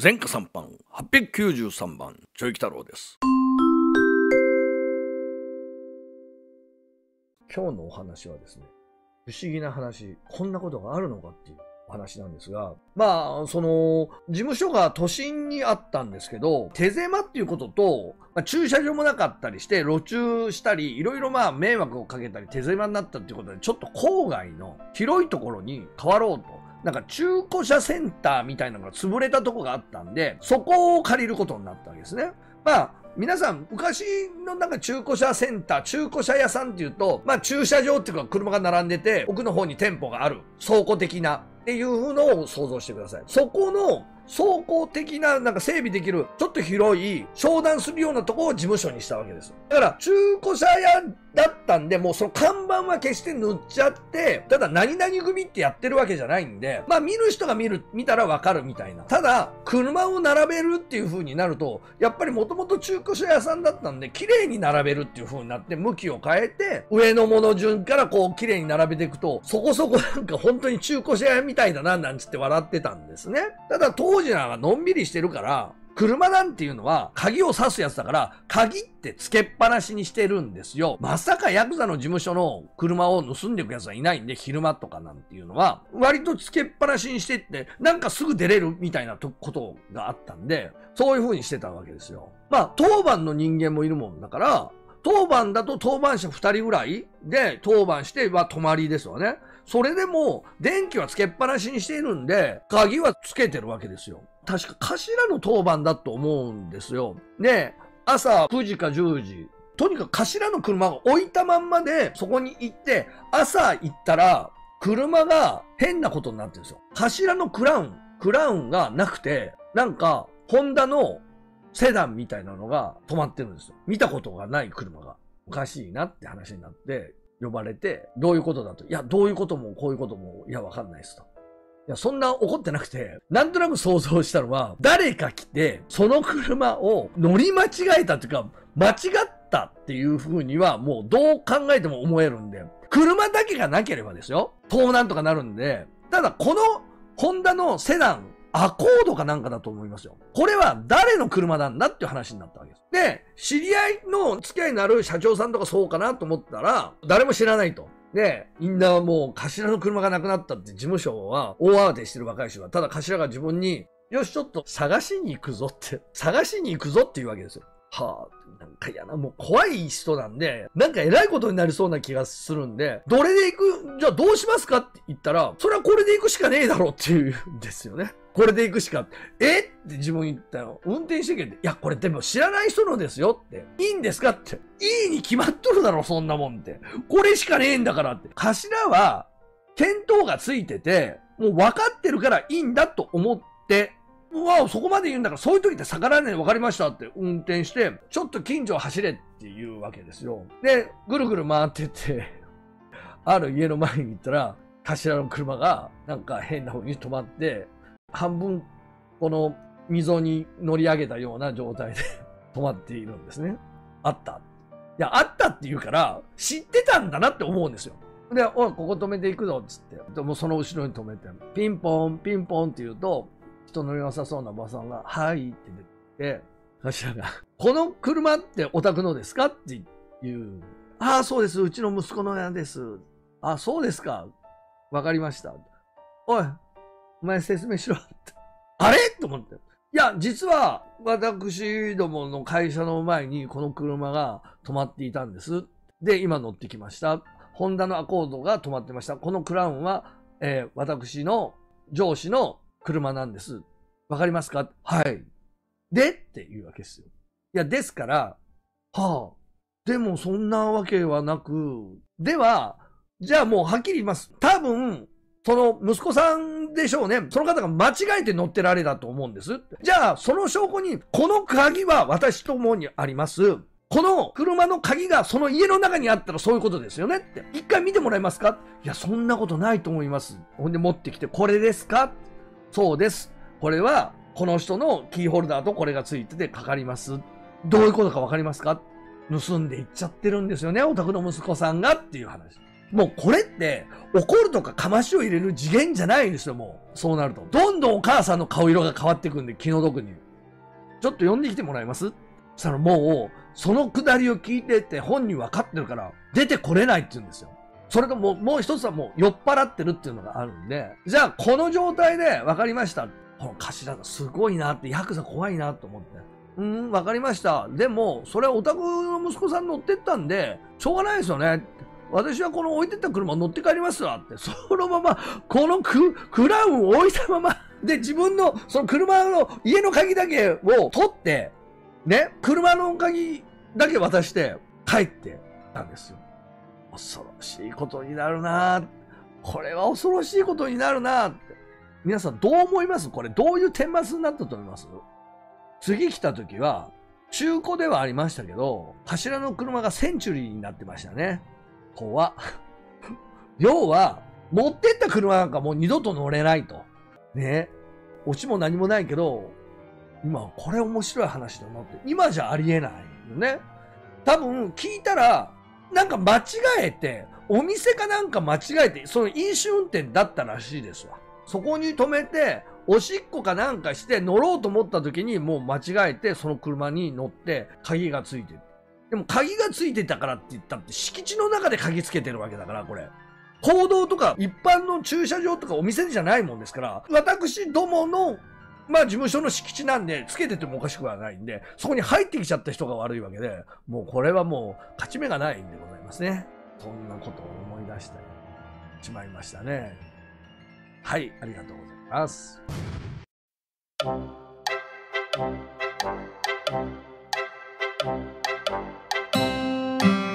前科三班893番ちょいき太郎です今日のお話はですね不思議な話こんなことがあるのかっていうお話なんですが、まあ、その、事務所が都心にあったんですけど、手狭っていうことと、まあ、駐車場もなかったりして、路駐したり、いろいろまあ迷惑をかけたり、手狭になったっていうことで、ちょっと郊外の広いところに変わろうと。なんか中古車センターみたいなのが潰れたとこがあったんで、そこを借りることになったわけですね。まあ、皆さん、昔のなんか中古車センター、中古車屋さんっていうと、まあ駐車場っていうか車が並んでて、奥の方に店舗がある、倉庫的なっていうのを想像してください。そこの走行的な、なんか整備できる、ちょっと広い、商談するようなとこを事務所にしたわけです。だから、中古車屋だったんで、もうその看板は決して塗っちゃって、ただ何々組ってやってるわけじゃないんで、まあ見る人が見る、見たらわかるみたいな。ただ、車を並べるっていう風になると、やっぱりもともと中古車屋さんだったんで、綺麗に並べるっていう風になって、向きを変えて、上のもの順からこう綺麗に並べていくと、そこそこなんか本当に中古車屋みたいだな、なんつって笑ってたんですね。ただ当時なんかのんびりしてるから、車なんていうのは鍵を刺すやつだから、鍵ってつけっぱなしにしてるんですよ。まさかヤクザの事務所の車を盗んでいくやつはいないんで、昼間とかなんていうのは、割とつけっぱなしにしてって、なんかすぐ出れるみたいなことがあったんで、そういう風にしてたわけですよ。まあ、当番の人間もいるもんだから、当番だと当番者2人ぐらいで当番しては泊まりですわね。それでも電気はつけっぱなしにしているんで、鍵はつけてるわけですよ。確か頭の当番だと思うんですよ。で、朝9時か10時。とにかく頭の車が置いたまんまでそこに行って、朝行ったら車が変なことになってるんですよ。頭のクラウン、クラウンがなくて、なんか、ホンダのセダンみたいなのが止まってるんですよ。見たことがない車が。おかしいなって話になって、呼ばれて、どういうことだと。いや、どういうこともこういうことも、いや、わかんないですと。いや、そんな怒ってなくて、なんとなく想像したのは、誰か来て、その車を乗り間違えたっていうか、間違ったっていう風には、もうどう考えても思えるんで、車だけがなければですよ、盗難とかなるんで、ただこのホンダのセダン、アコードかなんかだと思いますよ。これは誰の車なんだっていう話になったわけです。で、知り合いの付き合いのある社長さんとかそうかなと思ったら、誰も知らないと。で、みんなもう頭の車がなくなったって事務所は大慌てしてる若い人が、ただ頭が自分に、よし、ちょっと探しに行くぞって、探しに行くぞっていうわけですよ。はあ、なんか嫌な、もう怖い人なんで、なんか偉いことになりそうな気がするんで、どれで行く、じゃあどうしますかって言ったら、それはこれで行くしかねえだろうっていうんですよね。これで行くしか。え？って自分言ったよ。運転してけって。いや、これでも知らない人のですよって。いいんですか？って。いいに決まっとるだろ、そんなもんって。これしかねえんだからって。頭は、見当がついてて、もう分かってるからいいんだと思って、うわそこまで言うんだから、そういう時って逆らえないで分かりましたって運転して、ちょっと近所を走れっていうわけですよ。で、ぐるぐる回ってて、ある家の前に行ったら、頭の車がなんか変な風に止まって、半分この溝に乗り上げたような状態で 止まっているんですね。あった。いや、あったって言うから、知ってたんだなって思うんですよ。で、おい、ここ止めていくぞ、っつって。でもその後ろに止めて、ピンポン、ピンポンって言うと、人乗り良さそうなおばさんが、はいって出て、頭が、この車ってお宅のですかって言う。ああ、そうです。うちの息子の屋です。あ、そうですか。わかりました。おい、お前説明しろって。あれ？と思って。いや、実は、私どもの会社の前にこの車が止まっていたんです。で、今乗ってきました。ホンダのアコードが止まってました。このクラウンは、えー、私の上司の車なんです。わかりますか？はい。で？っていうわけですよ。いや、ですから、はあ、でもそんなわけはなく、では、じゃあもうはっきり言います。多分、その息子さんでしょうね。その方が間違えて乗ってられたと思うんです。じゃあ、その証拠に、この鍵は私ともにあります。この車の鍵がその家の中にあったらそういうことですよねって。一回見てもらえますか？いや、そんなことないと思います。ほんで持ってきて、これですか？そうです。これは、この人のキーホルダーとこれがついててかかります。どういうことかわかりますか？盗んでいっちゃってるんですよね、お宅の息子さんがっていう話。もうこれって、怒るとかかましを入れる次元じゃないんですよ、もう。そうなると。どんどんお母さんの顔色が変わってくんで、気の毒に。ちょっと呼んできてもらえます？そしたらもう、そのくだりを聞いてって本人分かってるから、出てこれないって言うんですよ。それともう、もう一つはもう酔っ払ってるっていうのがあるんで、じゃあこの状態で分かりました。この頭がすごいなって、ヤクザ怖いなと思って。うん、分かりました。でも、それはお宅の息子さん乗ってったんで、しょうがないですよね。私はこの置いてった車乗って帰りますわって、そのまま、このククラウンを置いたまま、で、自分の、その車の家の鍵だけを取って、ね、車の鍵だけ渡して帰ってたんですよ。恐ろしいことになるなこれは恐ろしいことになるなって。皆さんどう思います？これどういう顛末になったと思います？次来た時は、中古ではありましたけど、柱の車がセンチュリーになってましたね。怖っ。要は、持ってった車なんかもう二度と乗れないと。ね。オチも何もないけど、今、これ面白い話だなって。今じゃありえないよね。多分、聞いたら、なんか間違えて、お店かなんか間違えて、その飲酒運転だったらしいですわ。そこに止めて、おしっこかなんかして乗ろうと思った時にもう間違えて、その車に乗って、鍵がついてる。でも鍵がついてたからって言ったって、敷地の中で鍵つけてるわけだから、これ。行動とか一般の駐車場とかお店じゃないもんですから、私どもの、まあ事務所の敷地なんで、つけててもおかしくはないんで、そこに入ってきちゃった人が悪いわけで、もうこれはもう勝ち目がないんでございますね。そんなことを思い出してしまいましたね。はい、ありがとうございます。Thank you.